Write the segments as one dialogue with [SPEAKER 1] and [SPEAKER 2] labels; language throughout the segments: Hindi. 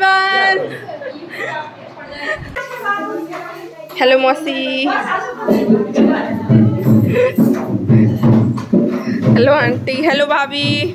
[SPEAKER 1] everyone!
[SPEAKER 2] Hello, Mossy. Hello, Auntie. Hello,
[SPEAKER 1] Bobby.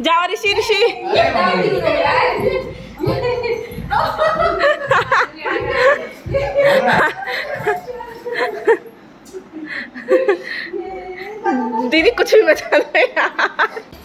[SPEAKER 1] जाओ ऋषि ऋषि दीदी कुछ भी बचा दो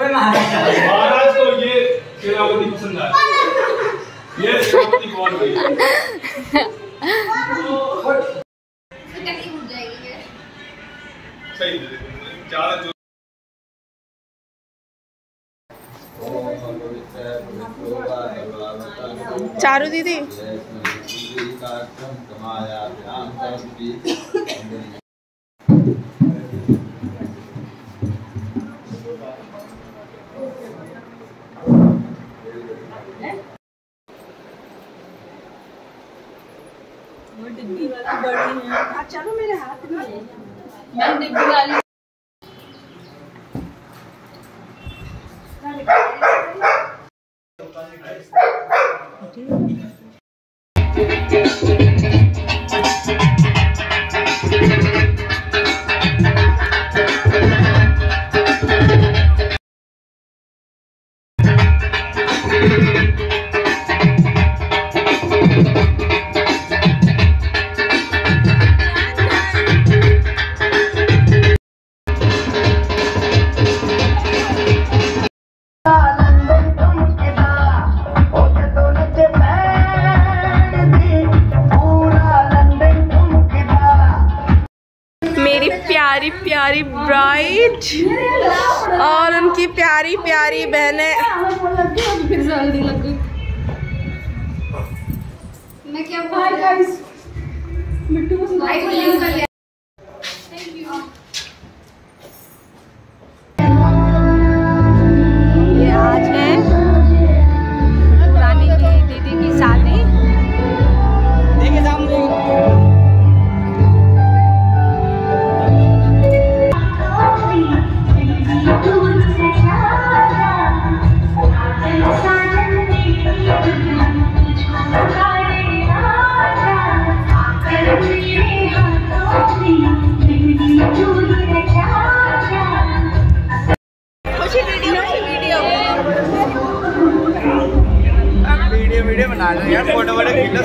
[SPEAKER 2] महाराज को ये सेनापति पसंद आया। ये चारू दीदी? मेरे हाथ में
[SPEAKER 1] मैं डिग्री
[SPEAKER 3] वाली
[SPEAKER 1] प्यारी ब्राइट ब्राइड और उनकी प्यारी प्यारी बहने।
[SPEAKER 3] फिर जल्दी लग मैं क्या
[SPEAKER 2] நானும் ஏர்போர்ட்டை
[SPEAKER 4] விட கீழே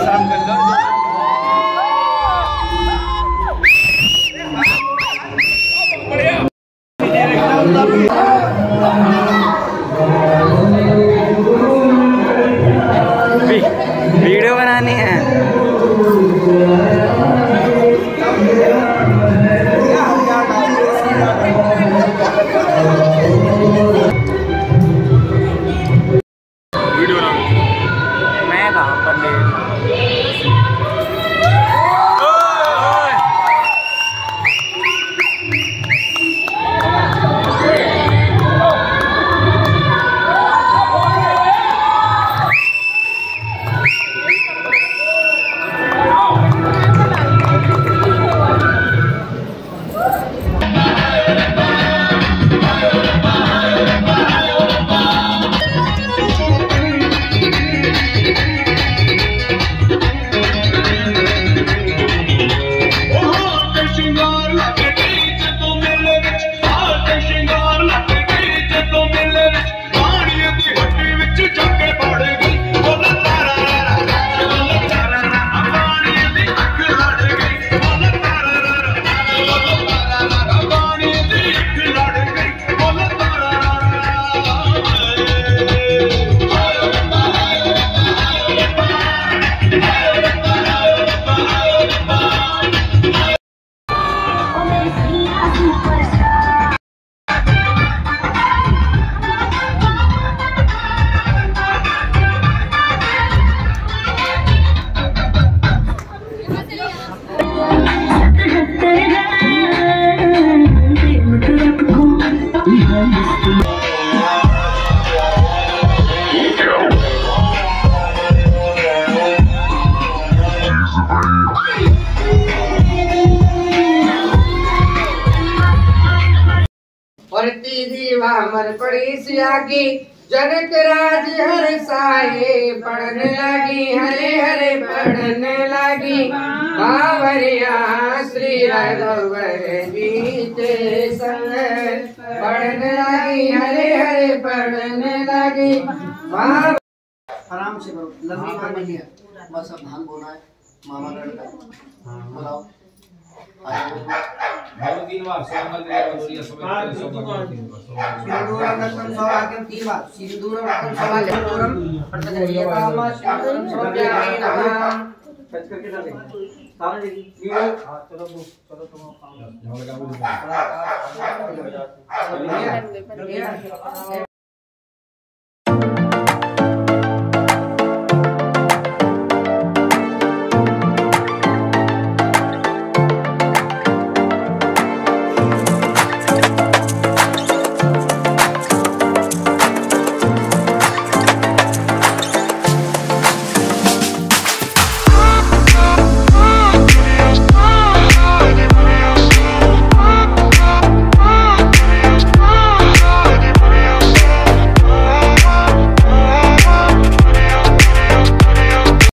[SPEAKER 4] वामन पड़ी सियागी जनक राज हर साए पढ़ने लगी हरे हरे पढ़ने लगी बावरिया श्री रघुवर बीते संग पढ़ने लगी हरे हरे पढ़ने लगी
[SPEAKER 5] आराम से करो लंबी बस अब धान बोना है। मामा गढ़ का बुलाओ सिंदूरम रत्न सौभाग्यम तीन बार। सिंदूरम रत्न सौभाग्यम सिंदूरम प्रतजयताम सिंदूरम सौभाग्यम नमः टच करके डाले। सारे देखिए हाँ चलो चलो तुम काम